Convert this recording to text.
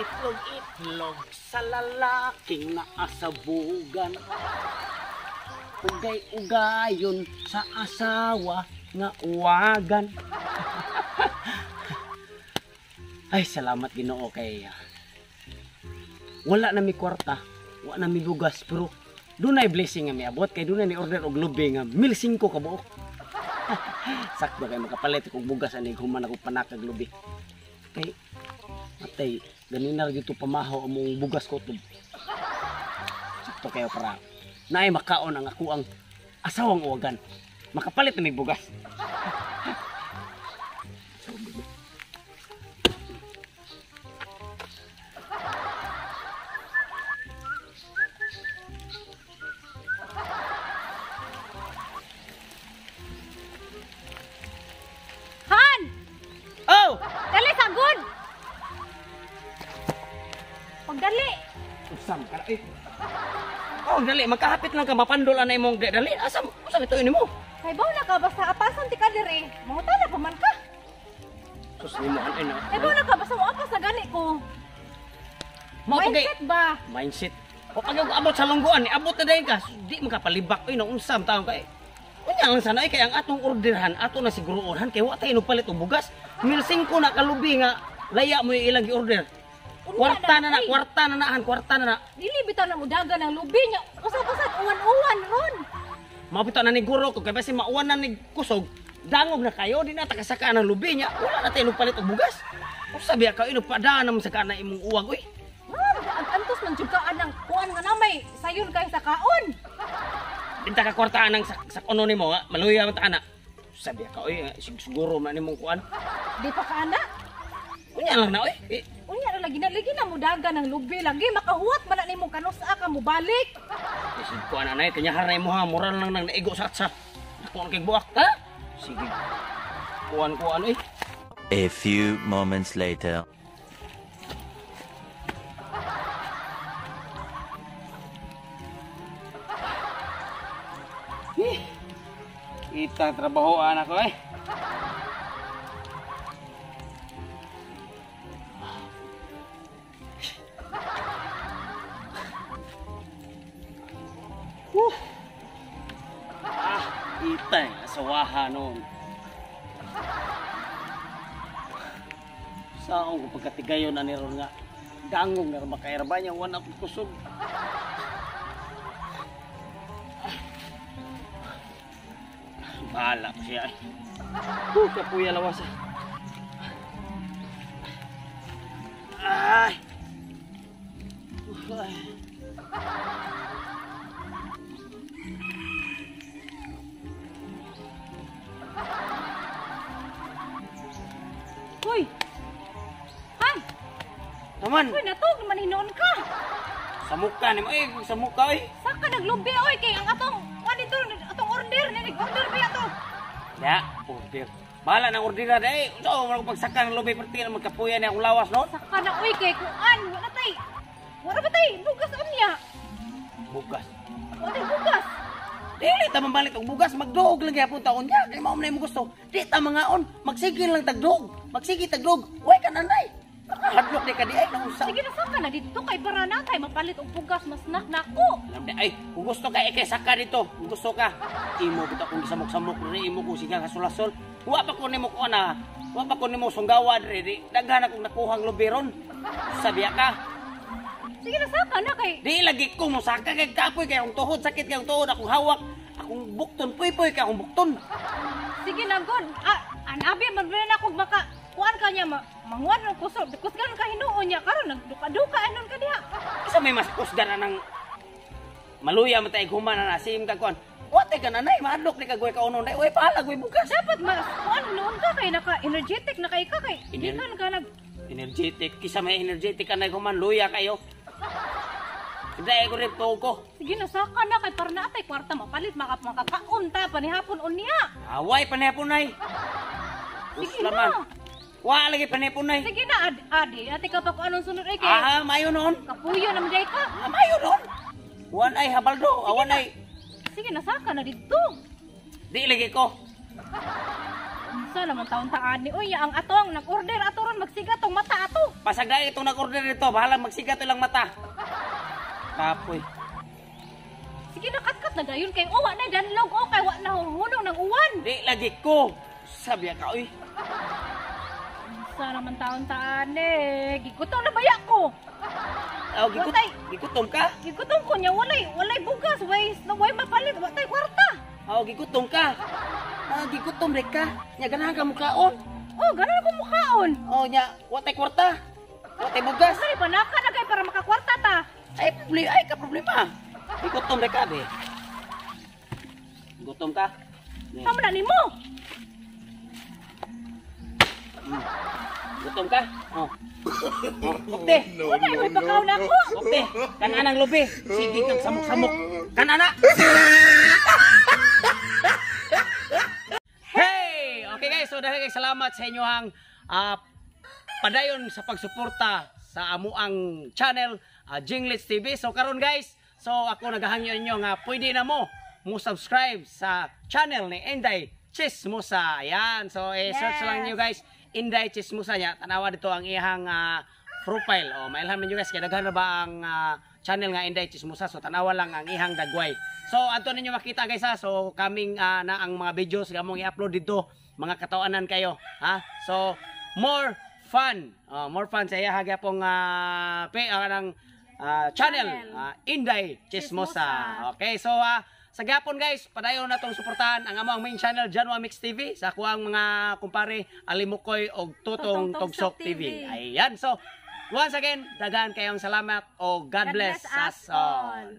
itlog-itlog sa lalaking naasabugan. Ugay-ugayon sa asawa nga uwagan. Ay, salamat Ginoo kay ah, wala na mi kwarta, wala na mi bugas, pero dunay blessing nga miabot kay dunay ni order og lubi nga 1,500 ka buok. Sakto kay makapalit og bugas ani human ako panakag lubi. Kay matay ganin na gito pamahaw among bugas ko to. Sakto kayo para naay makaon ang ako ang asawang uwagan. Makapalit na mi bugas. Usam ka eh. Oh, dali makahapit lang ka mapandol anay mong dali. Asam, asam ito ini mo. Kay baw na ka, basta apasan ti ka diri. Manguta na pa man ka. Sus ni mo ano. Kay baw na ka, basta mo apas na gani ko. Mindset ba? mindset. O pag abot sa lungguan, ni abot na dayon ka. Di makapalibak oy nang unsam taon kay. Unya lang sana ay kay ang atong orderhan, ato na siguruhan kay wa tayo palit og bugas. Mil 5 na kalubi nga laya mo yung ilang gi-order. Kwarta na na, kwarta na naan, kwarta na na. Dili bitaw na mudaga ng lubi niya. Usap-usap, uwan-uwan ron. Mabito na ni guro ko kay basi mauwan na ni kusog. Dangog na kayo, di na takasaka ng lubi niya. Wala na tayo palit og bugas. O sabi ka, ino padaan naman sa kana imong uwag, ang antos ng jugaan ng kuwan nga namay. Sayon kay sa kaon. Dinta ka kwartaan ng sak, sak ano nimo, maluya man ta ana. Sabi ka, sig- siguro man nimong kuan. Di pa ka ana. Unya lang na. Eh, Unya na lagi na lagi na mudaga ng lubi lagi makahuwat man na nimo kanusa ka mo balik. Isig ko na nay, kanya haray mo ha, moral lang nang naigo sa atsa. Ako ang kigbuak, ha? Sige. Kuan kuan eh. A few moments later. Kita trabaho anak ko eh. Kita asawahan nun. Saan ko pagkatigayon na niron nga. Dangong nga makairba niya, wala akong kusog. Bahala ko siya. Uh, kapuya lawas. Ay. Ay. Naman, hoy natog naman hinon ka. sa mukha ni mo. Eh, sa mukha eh. Saka naglubi oy kay ang atong kan ito atong order na nag-order ba ato. Ya, order. Bahala ng order na eh. So, wala ko pagsaka ng lobby perti na magkapuya niya akong lawas, no? Saka na oy kay kuan wala tay. Wala ba tay bugas unya. Bugas. Wala tay bugas. Dili ta mabalik og bugas, magduog lang gyapon taon niya. Kay mao imong gusto. Di ta mangaon, magsige lang tagduog. Magsige tagduog. Way ka nanay. Hadlok di ka di ay nang usa. Sige na saka na dito kay para na tay mapalit og bugas mas nak nako. Alam di, ay, kung gusto ka, ikay saka dito. Kung gusto ka, imo kita kung gisamok-samok rin, imo kung siga kasulasol. Wa pa ko nimo ko na, wa pa ko nimo sunggawa rin, di, daghan akong nakuhang lubiron. Sabiya ka, Sige na saka na kay di lagi ko mo saka kay kapoy kay akong tuhod, sakit kay akong tuhod, akong hawak, akong bukton, puy-puy kay akong bukton. sige na god. Ah, anabi man na ako maka niya ma manguan ng kusog. Kusgan ka hinuon niya karon nagduka-duka anon ka diha. Isa may mas kusgan na ng maluya matay human na nasim ka kuan. Wate ka nanay, mahadlok ni kagway ka unon, way pahala, way bukas. Dapat mas kuan noon ka kay naka energetic na kay ka kay. Hindi ka nag Energetic, kisa may energetic ka na human, luya kayo. Hindi ko rin ko. Sige na saka na kay para natay kwarta mapalit maka makakaon ta panihapon unya. Away panepunay. Sige Uslaman. na. Wa lagi panepunay. Sige na ad, adi ate ka pa kung anong sunod ay kay. Ah, mayo noon. Kapuyo naman day ka. Ah, mayo noon. Wan ay habaldo, awan ay Sige na saka na dito. di lagi ko. Sa naman taon taan ni uy ang atong nag-order ato ron magsiga tong mata ato. Pasagday itong nag-order nito, bahala magsigat ilang mata. Kapoy. Sige nakatkat na dayon kay uwa na danlog o kay wa na hunong ng uwan. Di lagi ko. Sabi ka, oy. Sa naman taon taan eh. Gigutom na baya ko. Oh, gikut Watay. gikutom ka? Gigutom ko niya walay walay bugas way na way mapalit wa tay kwarta. Oh, gikutom ka. Ah, gikutom rek ka. Nya ganahan ka mukaon. Oh, ganun ako mukhaon. Oh, nya watay kwarta. Watay bugas. Ay, panaka na kay para makakwarta ta. Ay, problema, ay ka problema. Gikutom rek ka be. Gutom ka? Kamu na nimo. Gutom ka? Oh. Oh. Wala no, may pagkaon na ako. Kopte. Kananang lubi. Sige kang samok-samok. Kanana. Hey! Okay guys, so dahil guys, salamat sa inyo ang ah, padayon sa pagsuporta sa amuang channel uh, Jinglets TV. So karon guys, so ako nagahangyo ninyo nga pwede na mo mo subscribe sa channel ni Inday Chismosa. Ayan. So i-search Yes. lang niyo guys Inday Chismosa niya. Tanawa dito ang iyang ah, profile. O mailhan man niyo guys kay daghan na ba ang ah, channel nga Inday Chismosa. So tanawa lang ang ihang dagway. So ato ninyo makita guys ha. So kaming ah, na ang mga videos gamong i-upload dito mga katawanan kayo ha so more fun uh, more fun sa iya hagya pong uh, pe uh, ng ah, channel, Channel. ah, Inday Chismosa. Chismosa. Okay, so ah, sa gapon guys, padayon na tong suportahan ang among main channel Janwa Mix TV sa kuang mga kumpare Alimukoy og Tutong Tugsok TV. TV. Ayan, so once again, dagan kayong salamat o God, God bless, bless us us all. all.